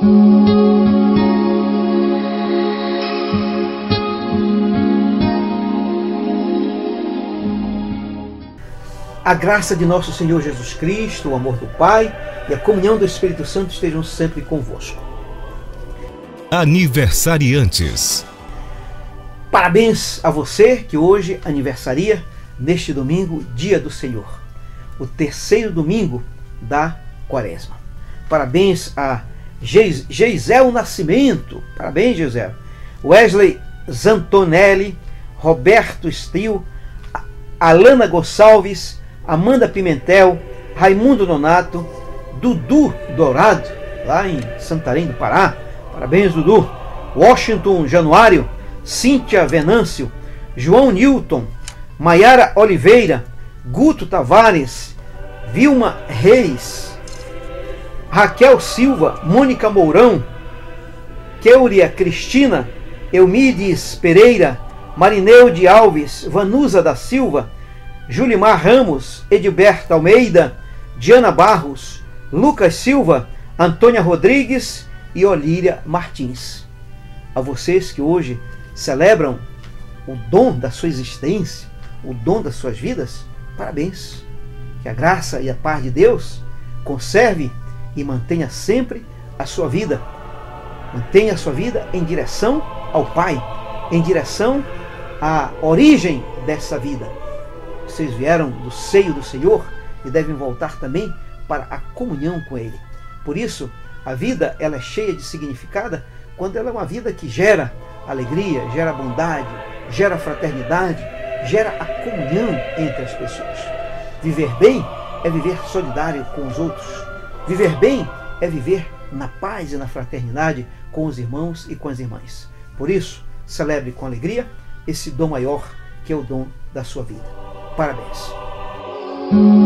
A graça de nosso Senhor Jesus Cristo, o amor do Pai e a comunhão do Espírito Santo estejam sempre convosco. Aniversariantes. Parabéns a você que hoje aniversaria neste domingo, dia do Senhor, o terceiro domingo da quaresma. Parabéns a Geisel Nascimento, parabéns Geisel, Wesley Zantonelli, Roberto Stil, Alana Gonçalves, Amanda Pimentel, Raimundo Nonato, Dudu Dourado, lá em Santarém do Pará. Parabéns, Dudu. Washington Januário, Cíntia Venâncio, João Newton, Maiara Oliveira, Guto Tavares, Vilma Reis, Raquel Silva, Mônica Mourão, Keuria Cristina, Elmides Pereira, Marineu Alves, Vanusa da Silva, Julimar Ramos, Edilberto Almeida, Diana Barros, Lucas Silva, Antônia Rodrigues e Olíria Martins. A vocês que hoje celebram o dom da sua existência, o dom das suas vidas, parabéns. Que a graça e a paz de Deus conserve e mantenha sempre a sua vida. Mantenha a sua vida em direção ao Pai, em direção à origem dessa vida vocês vieram do seio do Senhor e devem voltar também para a comunhão com Ele. Por isso, a vida ela é cheia de significado quando ela é uma vida que gera alegria, gera bondade, gera fraternidade, gera a comunhão entre as pessoas. Viver bem é viver solidário com os outros. Viver bem é viver na paz e na fraternidade com os irmãos e com as irmãs. Por isso, celebre com alegria esse dom maior que é o dom da sua vida. Parabéns.